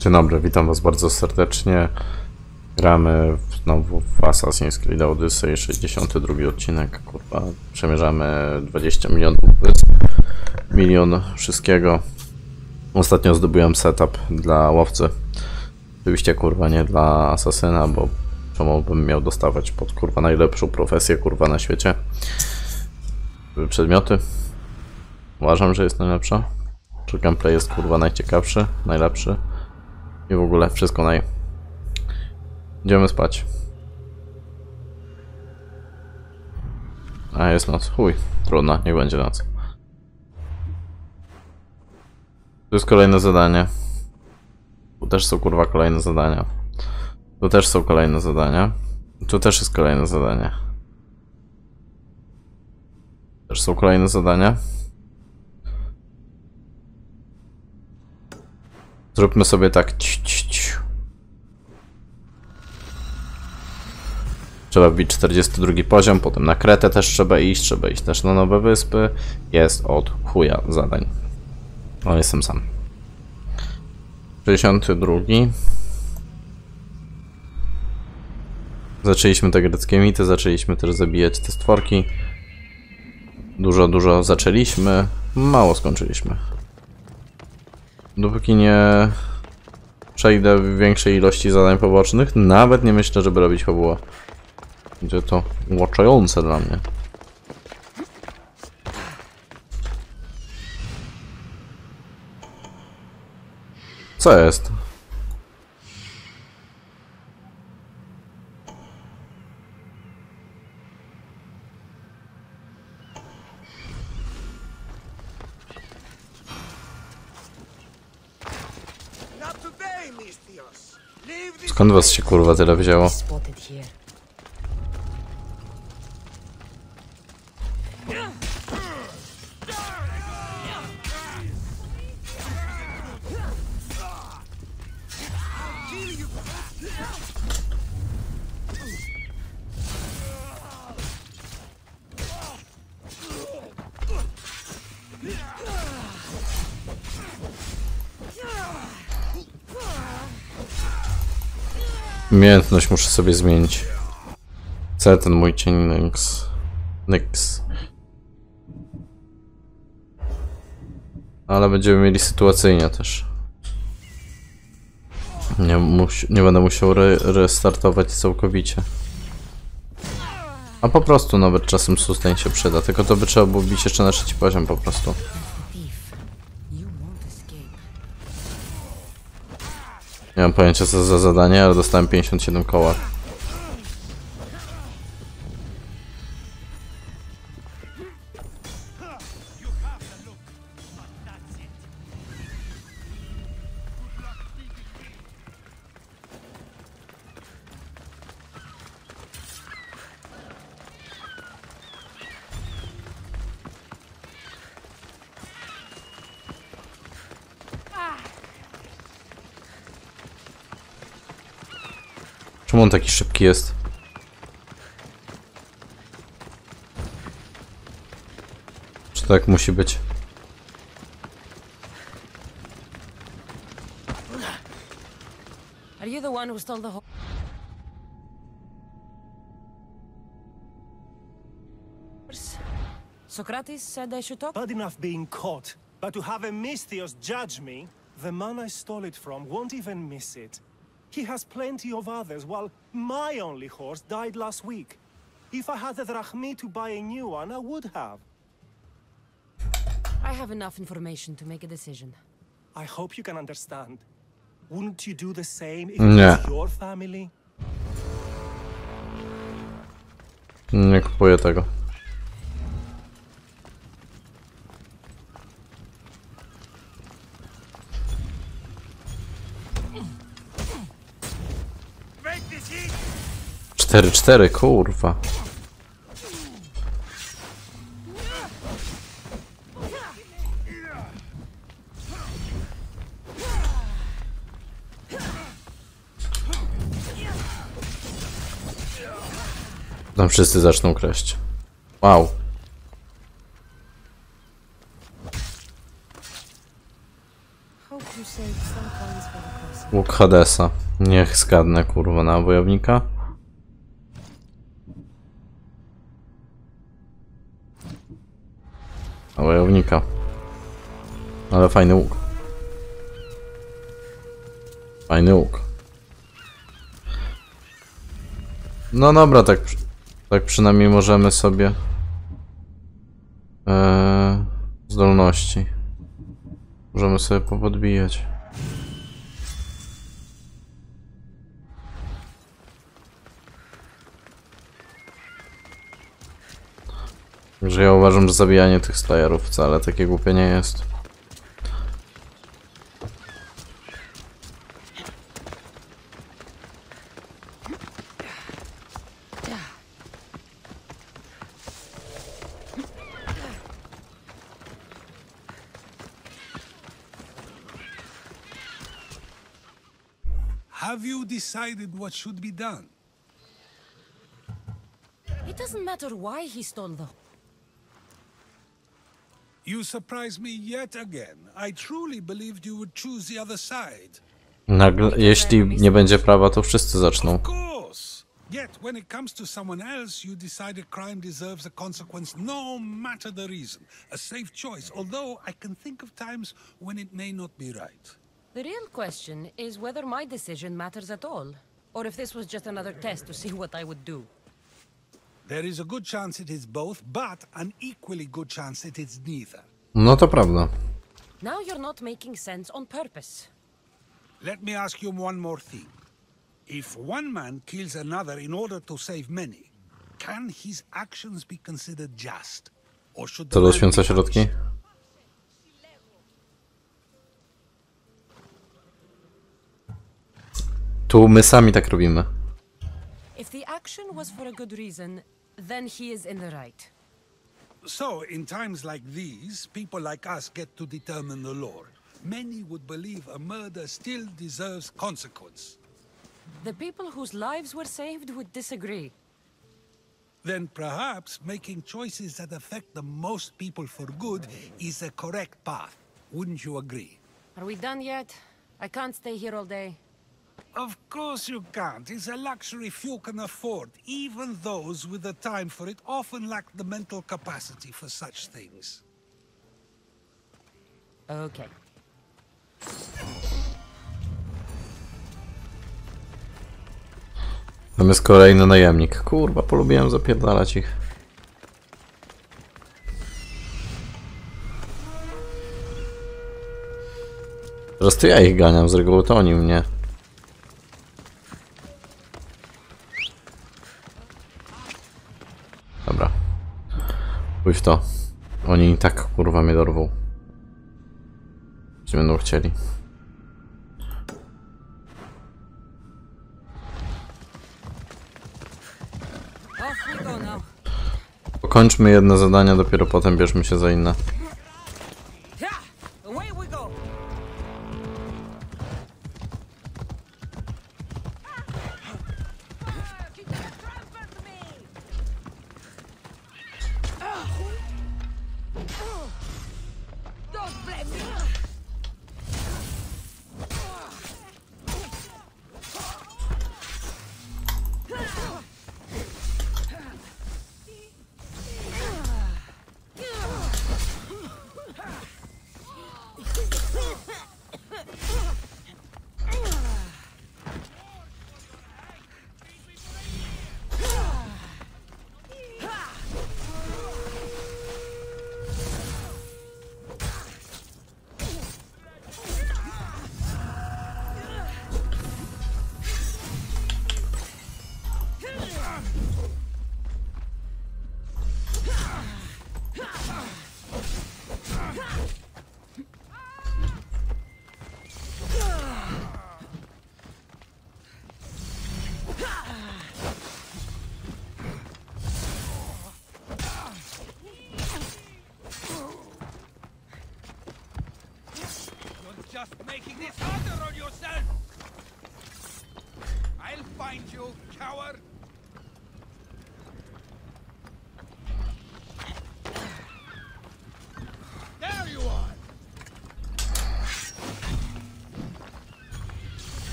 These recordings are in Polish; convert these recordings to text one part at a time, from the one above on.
Dzień dobry, witam was bardzo serdecznie. Gramy znowu w Assassin's Creed Odyssey, 62 odcinek, kurwa. Przemierzamy 20 milionów milion wszystkiego. Ostatnio zdobyłem setup dla łowcy. Oczywiście, kurwa, nie dla asasyna, bo czemu bym miał dostawać pod, kurwa, najlepszą profesję, kurwa, na świecie. Przedmioty. Uważam, że jest najlepsza. Czy gameplay jest, kurwa, najciekawszy, najlepszy. I w ogóle wszystko naj... Idziemy spać. A, jest noc. Chuj. Trudno, niech będzie noc. Tu jest kolejne zadanie. Tu też są kurwa kolejne zadania. Tu też są kolejne zadania. Tu też jest kolejne zadanie. Też są kolejne zadania. Zróbmy sobie tak. Ci, ci, ci. Trzeba wbić 42 poziom, potem na Kretę też trzeba iść, trzeba iść też na nowe wyspy. Jest od chuja zadań. O, jestem sam. 62. Zaczęliśmy te greckie mity, zaczęliśmy też zabijać te stworki. Dużo, dużo zaczęliśmy, mało skończyliśmy. Dopóki nie przejdę większej ilości zadań pobocznych, nawet nie myślę, żeby robić fabułę. Będzie to łaczające dla mnie. Co jest? Skąd was się kurwa tyle wzięło? Umiejętność muszę sobie zmienić. Co ten mój cień Nyx? Nyx. Ale będziemy mieli sytuacyjnie też. Nie, nie będę musiał re restartować całkowicie. A po prostu nawet czasem sustain się przyda, tylko to by trzeba było bić jeszcze na trzeci poziom po prostu. Nie mam pojęcia co za zadanie, ale dostałem 57 koła. On taki szybki jest? Czy tak musi być? Are you the one who stole the? Socrates said I should talk. Bad enough being caught, but to have a Mystios judge me, the man I stole it from won't even miss it. He has plenty of others, while my only horse died last week. If I had the drachmi to buy a new one, I would have. I have enough information to make a decision. I hope you can understand. Wouldn't you do the same if it Nie. was your family? Nie kupuję tego. 4-4, kurwa. Tam wszyscy zaczną kraść. Wow. Łuk Hadesa. Niech skadnę, kurwa, na wojownika. Na wojownika. Ale fajny łuk. Fajny łuk. No dobra, tak, tak przynajmniej możemy sobie... Eee, zdolności. Możemy sobie popodbijać. Że ja uważam, że zabijanie tych slayerów wcale takie głupie nie jest. Have you decided what should be done? It doesn't matter why he stole the. You surprise me yet again. I truly believed you would choose the other side. Nagle, jeśli nie będzie prawa, to wszyscy zaczną. Of course. Yet, when it comes to someone else, you decide a crime deserves a consequence no matter the reason. A safe choice, although I can think of times when it may not be right. The real question is whether my decision matters at all, or if this was just another test to see what I would do. There is a good chance it is both, but an equally good chance it is neither. No to prawda. Now you're not making sense on purpose. Let me ask you one more thing. If one man kills another in order to save many, can his actions be considered just? Or should the Co do święca środki? Tu my sami tak robimy. If the action was for a good reason, then he is in the right. So, in times like these, people like us get to determine the law. Many would believe a murder still deserves consequence. The people whose lives were saved would disagree. Then perhaps making choices that affect the most people for good is a correct path. Wouldn't you agree? Are we done yet? I can't stay here all day. Of course you can't. It's a luxury few can afford. Even those with the time for it often lack the mental capacity for such things. Okay. Tam jest kolejny najemnik. Kurwa, polubiłem zapierdalać ich. Teraz to ja ich ganiam, z reguły to oni mnie. Dobra. Pójdź to. Oni i tak kurwa mnie dorwą. Jeśli będą chcieli. Pokończmy jedne zadania, dopiero potem bierzmy się za inne. making this harder on yourself! I'll find you, coward!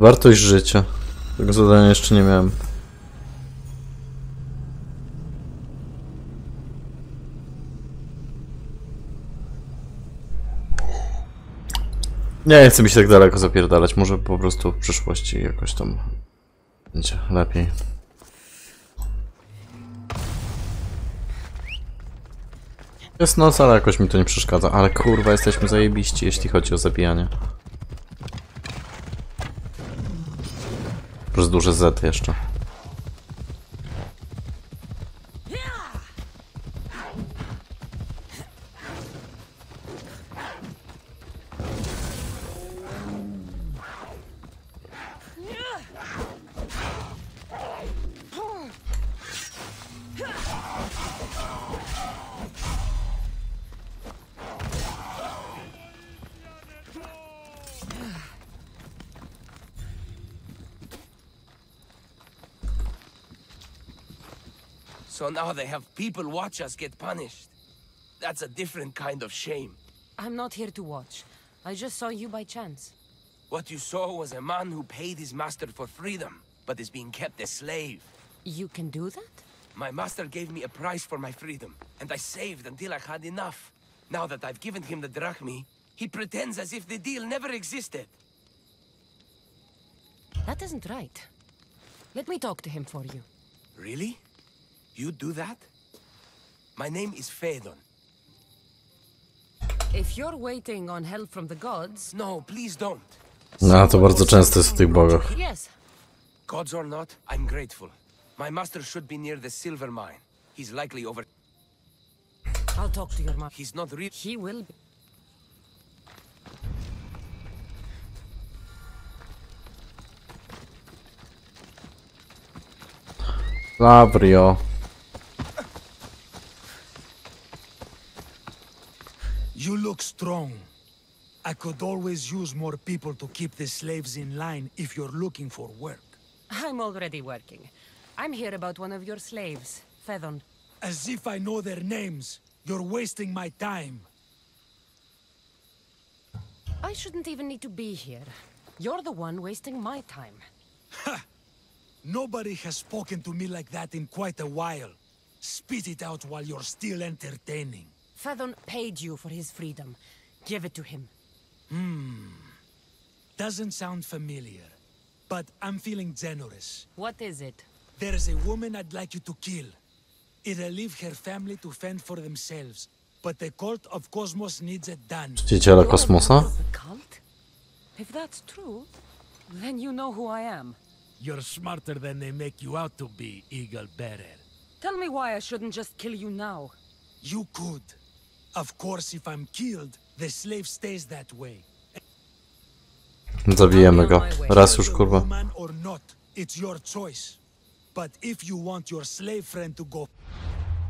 Wartość życia. Tego zadania jeszcze nie miałem. Nie, nie chcę mi się tak daleko zapierdalać. Może po prostu w przyszłości jakoś tam będzie lepiej. Jest noc, ale jakoś mi to nie przeszkadza. Ale kurwa, jesteśmy zajebiści, jeśli chodzi o zabijanie. Przez duże Z jeszcze. So now they have people watch us get punished. That's a different kind of shame. I'm not here to watch. I just saw you by chance. What you saw was a man who paid his master for freedom, but is being kept a slave. You can do that? My master gave me a price for my freedom, and I saved until I had enough. Now that I've given him the drachmi, he pretends as if the deal never existed. That isn't right. Let me talk to him for you. Really? You do that? My name is Phaedon. If you're waiting on help from the gods, No, please don't. No, to bardzo często jest w tych bogach. yes, Gods or not, I'm grateful. My master should be near the silver mine. He's likely over... I'll talk to your mom. He's not real... He will be. Labrio. You look strong. I could always use more people to keep the slaves in line if you're looking for work. I'm already working. I'm here about one of your slaves, Fedon. As if I know their names. You're wasting my time. I shouldn't even need to be here. You're the one wasting my time. Ha! Nobody has spoken to me like that in quite a while. Spit it out while you're still entertaining. Fedon paid you for his freedom. Give it to him. Hmm. Doesn't sound familiar. But I'm feeling generous. What is it? There's a woman I'd like you to kill. It'll leave her family to fend for themselves. But the cult of Cosmos needs it done. Czciciele You're a kosmosa? the cult? If that's true, then you know who I am. You're smarter than they make you out to be, Eagle Bearer. Tell me why I shouldn't just kill you now. You could. Of course, if I'm killed, the slave stays that way. Zabijemy go. Raz już, kurwa. Woman or not, it's your choice. But if you want your slave friend to go,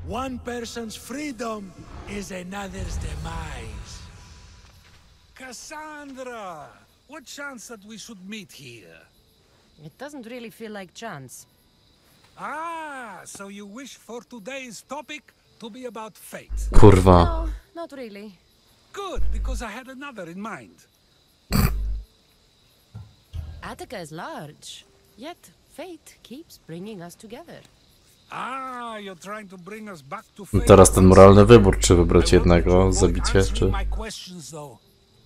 one person's freedom is another's demise. Cassandra! What chance that we should meet here? It doesn't really feel like chance. Ah, so you wish for today's topic to be about fate. Kurwa. No, not really. Good, because I had another in mind. Attica is large, yet fate keeps bringing us together. Ah, you're trying to bring us back to I fate. Teraz ten moralny wybór, czy wybrać jednego, zabicie, czy... my questions, though.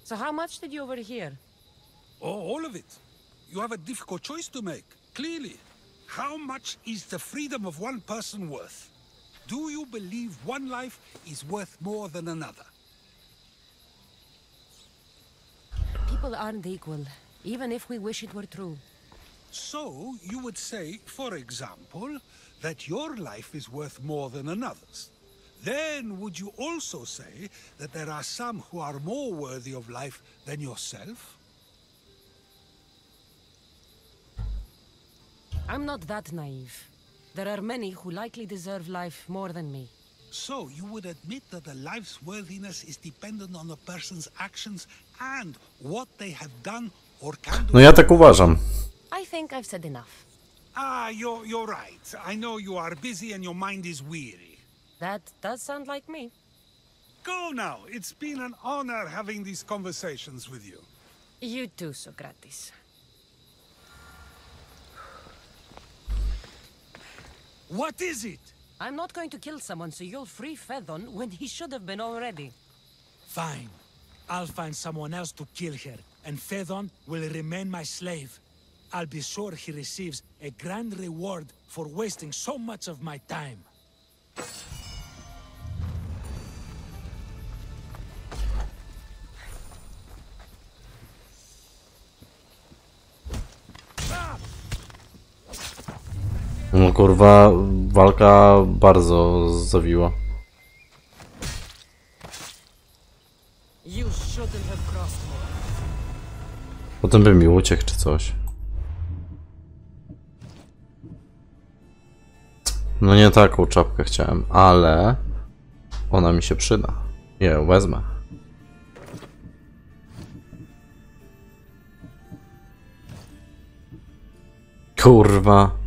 So how much did you overhear? Oh, all of it. You have a difficult choice to make, clearly. How much is the freedom of one person worth? Do you believe one life is worth more than another? People aren't equal, even if we wish it were true. So, you would say, for example, that your life is worth more than another's. Then, would you also say that there are some who are more worthy of life than yourself? I'm not that naive. There are many who likely deserve life more than me. So, you would admit that a life's worthiness is dependent on a person's actions and what they have done or can do. No ja tak uważam. I think I've said enough. Ah, you're, you're right. I know you are busy and your mind is weary. That does sound like me. Go now. It's been an honor having these conversations with you. You too, Socrates. What is it? I'm not going to kill someone so you'll free Fedon when he should have been already. Fine. I'll find someone else to kill her, and Fedon will remain my slave. I'll be sure he receives a grand reward for wasting so much of my time. Kurwa, walka bardzo zawiła. Potem by mi uciekł czy coś. No nie taką czapkę chciałem, ale ona mi się przyda. Nie, ją wezmę. Kurwa.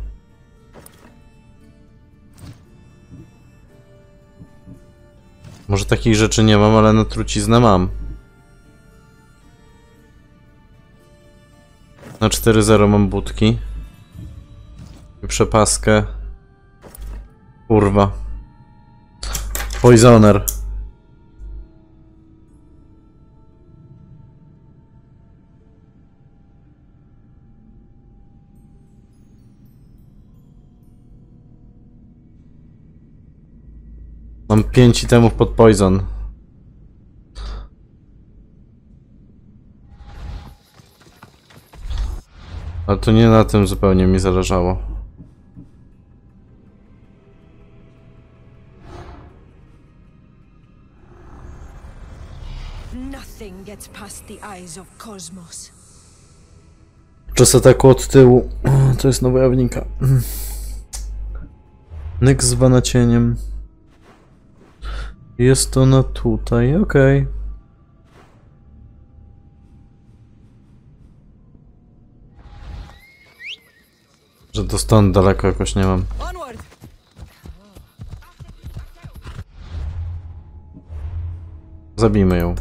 Może takich rzeczy nie mam, ale na truciznę mam. Na 4-0 mam budki. I przepaskę. Kurwa. Poisoner. Mam 5 itemów pod poison. Ale to nie na tym zupełnie mi zależało. Czas ataku od tyłu. To jest nowa jawnika. Nyx zwana cieniem. Jest ona tutaj, okej. Że to stąd daleko jakoś nie mam. Zabijmy ją.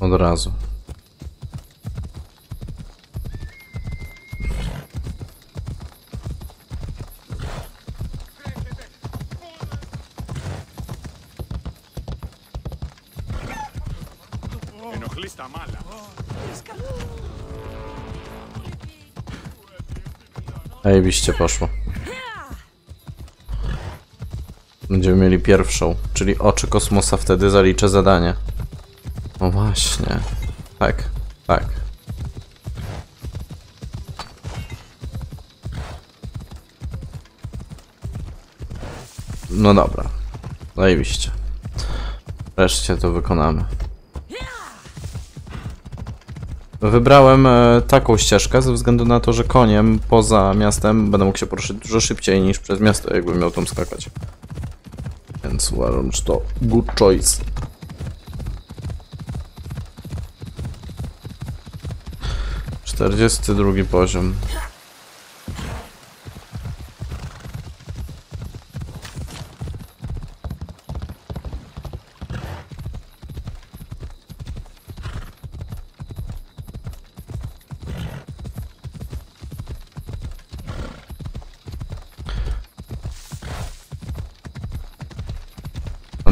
Od razu. Zajebiście poszło. Będziemy mieli pierwszą, czyli oczy kosmosa wtedy zaliczę zadanie. O właśnie. Tak, tak. No dobra. Zajebiście. Wreszcie to wykonamy. Wybrałem e, taką ścieżkę ze względu na to, że koniem poza miastem będę mógł się poruszyć dużo szybciej niż przez miasto, jakbym miał tam skakać. Więc uważam, że to good choice. Czterdziesty drugi poziom.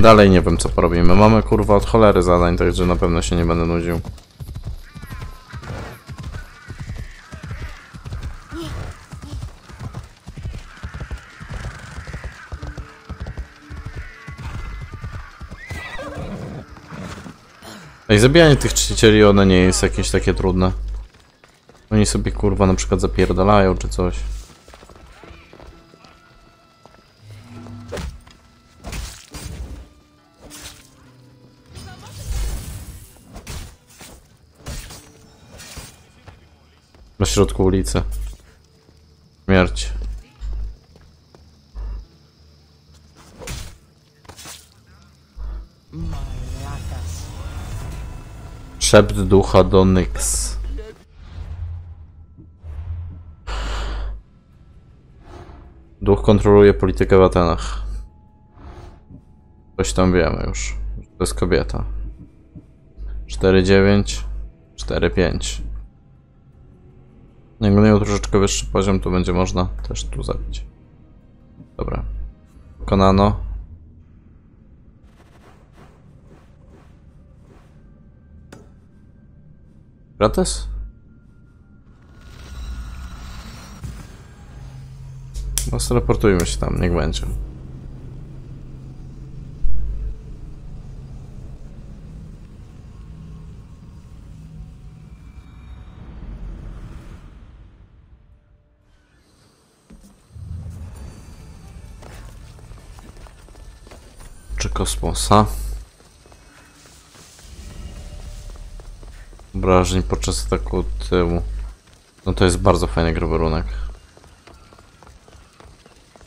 Dalej nie wiem co porobimy. Mamy kurwa od cholery zadań, także na pewno się nie będę nudził. Ej, zabijanie tych czcicieli, one nie jest jakieś takie trudne. Oni sobie kurwa na przykład zapierdalają czy coś. Środku ulicy. Śmierć. Szept ducha do Nyx. Duch kontroluje politykę w Atenach. Coś tam wiemy już. To jest kobieta. 4-9, 4-5. Jak będę miał troszeczkę wyższy poziom, to będzie można też tu zabić. Dobra. Konano. Gratis? No, teleportujmy się tam, niech będzie. Czy kosmosa? Obrażeń podczas ataku tyłu. No to jest bardzo fajny groborunek.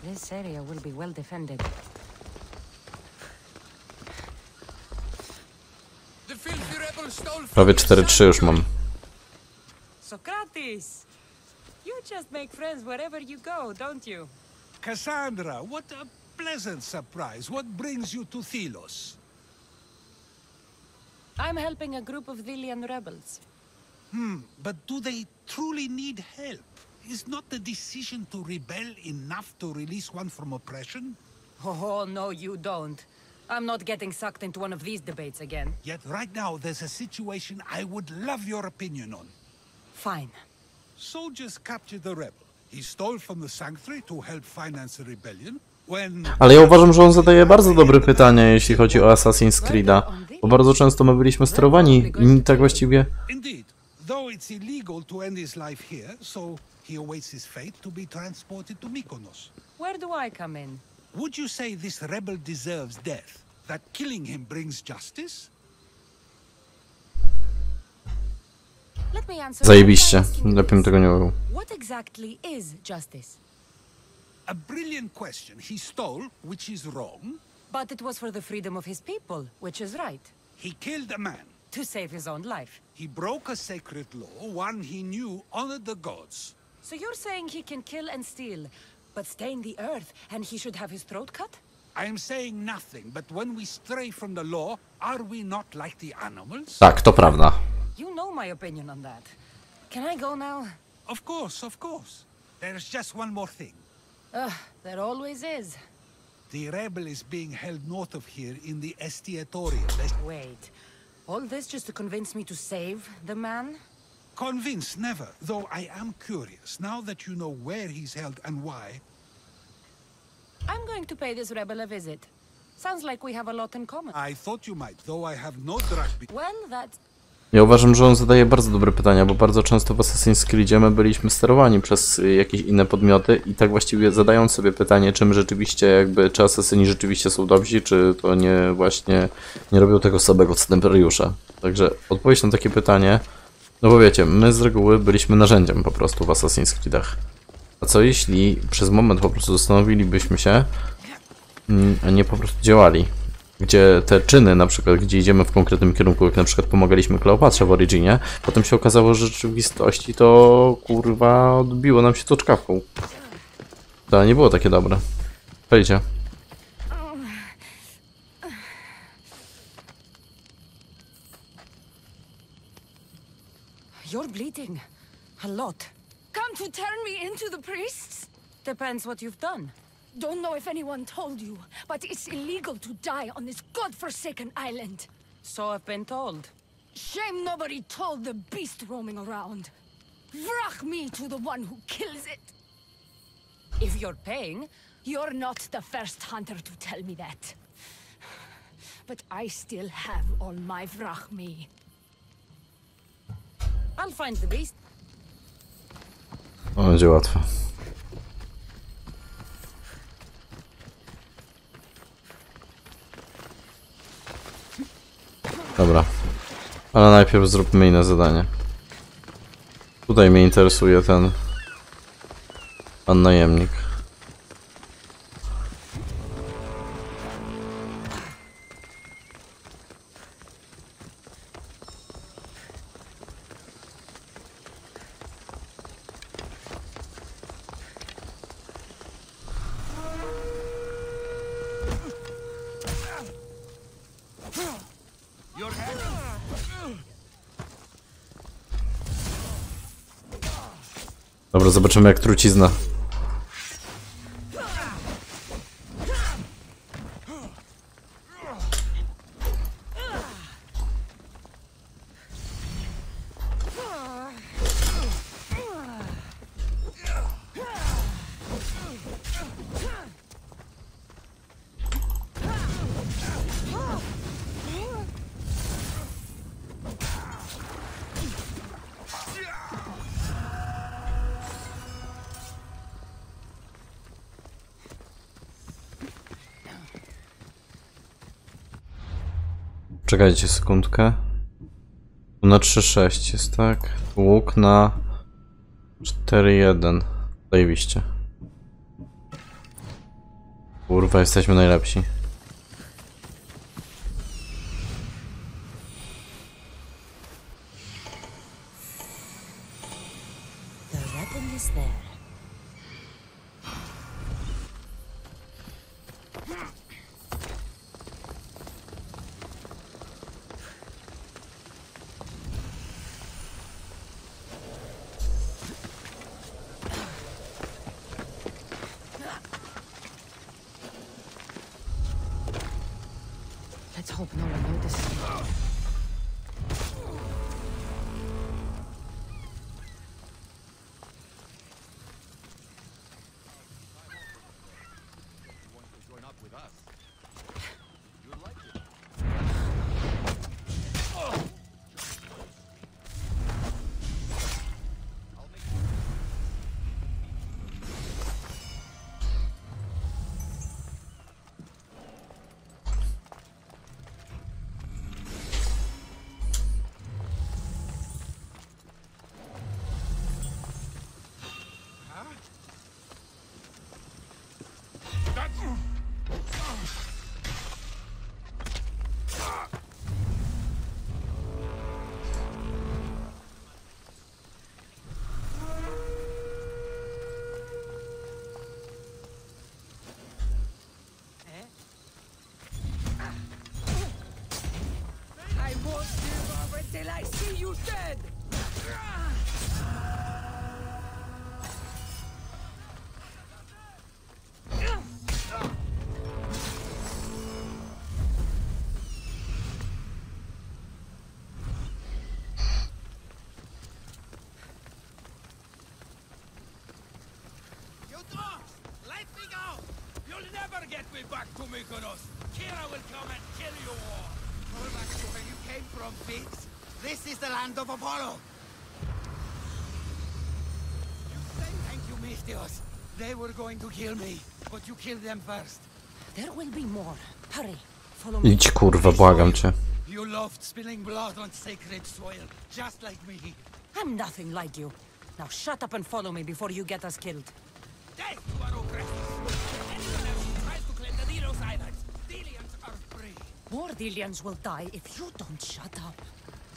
This area will be well defended. The filthy rebels stole from Prawie your 4-3 już mam. Socrates! You just make friends wherever you go, don't you? Cassandra, what a pleasant surprise. What brings you to Thelos? I'm helping a group of Thilian rebels. Hmm, but do they truly need help? Is not the decision to rebel enough to release one from oppression? Oh, no, you don't. I'm not getting sucked into one of these debates again. Yet right now there's a situation I would love your opinion on. Fine. Soldiers captured the rebel. He stole from the sanctuary to help finance the rebellion. Ale ja uważam, że on zadaje bardzo dobre pytania, jeśli chodzi o Assassin's Creed'a. Bo bardzo często my byliśmy sterowani i tak właściwie... He awaits his fate to be transported to Mykonos. Where do I come in? Would you say this rebel deserves death? That killing him brings justice? Let me answer Zajebiście. Lepiej bym tego nie mówił. What exactly is justice? A brilliant question. He stole, which is wrong. But it was for the freedom of his people, which is right. He killed a man. To save his own life. He broke a sacred law, one he knew honored the gods. So you're saying he can kill and steal, but stain the earth, and he should have his throat cut? I am saying nothing, but when we stray from the law, are we not like the animals? Tak, to prawda. You know my opinion on that. Can I go now? Of course, of course. There's just one more thing. Ugh, there always is. The rebel is being held north of here in the Estiatorium. Wait. All this just to convince me to save the man? Convince, never. Though I am curious, now that you know where he's held and why, I'm going to pay this rebel a visit. Sounds like we have a lot in common. I thought you might, though I have no drug. Well, that Ja uważam, że on zadaje bardzo dobre pytania, bo bardzo często w Assassin's Creedzie my byliśmy sterowani przez jakieś inne podmioty i tak właściwie zadając sobie pytanie, czym rzeczywiście jakby, czy asesyni rzeczywiście są dobrzy, czy to nie właśnie nie robią tego samego co templariusze. Także odpowiedź na takie pytanie, no bo wiecie, my z reguły byliśmy narzędziem po prostu w Assassin's Creedach. A co jeśli przez moment po prostu zastanowilibyśmy się, mm, a nie po prostu działali? Gdzie te czyny, na przykład, gdzie idziemy w konkretnym kierunku, jak na przykład pomagaliśmy Kleopatrze w Originie, potem się okazało, że w rzeczywistości to kurwa odbiło nam się to czkawką. To nie było takie dobre. Wejdzie. you're bleeding. A lot. Come to turn me into the priests? Depends what you've done. Don't know if anyone told you, but it's illegal to die on this godforsaken island. So I've been told. Shame nobody told the beast roaming around. Vrach me to the one who kills it. If you're paying, You're not the first hunter to tell me that. But I still have all my vrach me. I'll find the beast. To będzie łatwe. Dobra. Ale najpierw zróbmy inne zadanie. Tutaj mnie interesuje ten... Pan najemnik. Dobra, zobaczymy jak trucizna. Czekajcie sekundkę. Tu na 3-6 jest, tak? Łuk na 4-1. Zajebiście. Kurwa, jesteśmy najlepsi. Dogs! Let me go! You'll never get me back to Mykonos! Kira will come and kill you all! Go back to where you came from, pigs! This is the land of Apollo! You say thank you, Misthios. They were going to kill me, but you killed them first. There will be more. Hurry, follow me. Idź kurwa, błagam cię. You loved spilling blood on sacred soil, just like me. I'm nothing like you. Now shut up and follow me before you get us killed. Death to our oppressors! Anyone else who tries to claim the Delos Islands, Delians are free! More Delians will die if you don't shut up.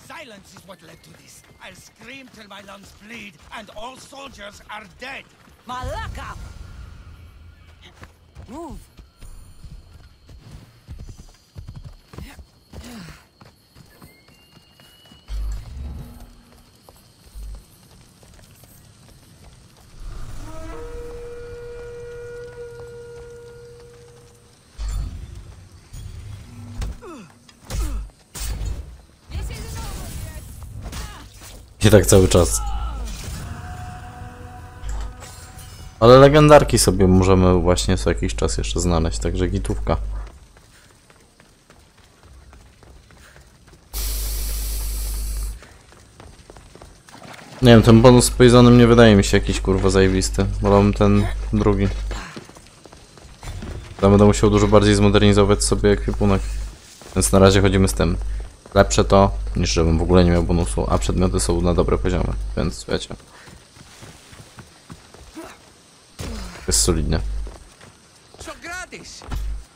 Silence is what led to this. I'll scream till my lungs bleed, and all soldiers are dead. Malaka! Move. I tak cały czas. Ale legendarki sobie możemy właśnie co jakiś czas jeszcze znaleźć, także gitówka. Nie wiem, ten bonus z Poisonem nie wydaje mi się jakiś kurwa zajebisty. Wolałbym ten drugi. Tam będę musiał dużo bardziej zmodernizować sobie ekwipunek. Więc na razie chodzimy z tym. Lepsze to, niż żebym w ogóle nie miał bonusu, a przedmioty są na dobre poziomy, więc wiecie. Jest solidnie. So gratis.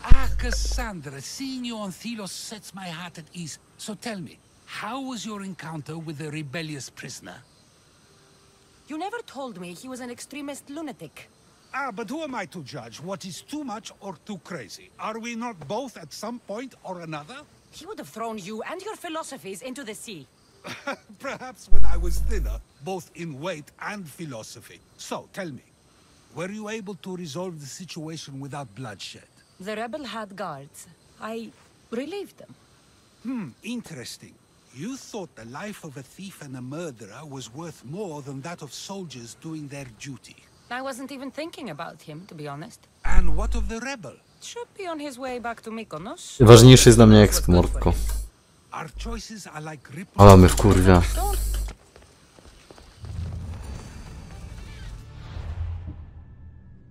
Ah, Cassandra, seeing you on Thelos sets my heart at ease. So tell me, how was your encounter with the rebellious prisoner? You never told me he was an extremist lunatic. Ah, but who am I to judge what is too much or too crazy? Are we not both at some point or another? He would have thrown you and your philosophies into the sea. Perhaps when I was thinner, both in weight and philosophy. So, tell me, were you able to resolve the situation without bloodshed? The rebel had guards. I relieved them. Hmm, interesting. You thought the life of a thief and a murderer was worth more than that of soldiers doing their duty. I wasn't even thinking about him, to be honest. And what of the rebel? Ważniejszy jest dla mnie exp, mordko. Our choices are like ripples. Ale my wkurwia.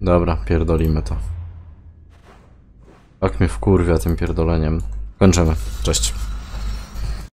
Dobra, pierdolimy to. Tak mnie wkurwia tym pierdoleniem. Kończymy. Cześć.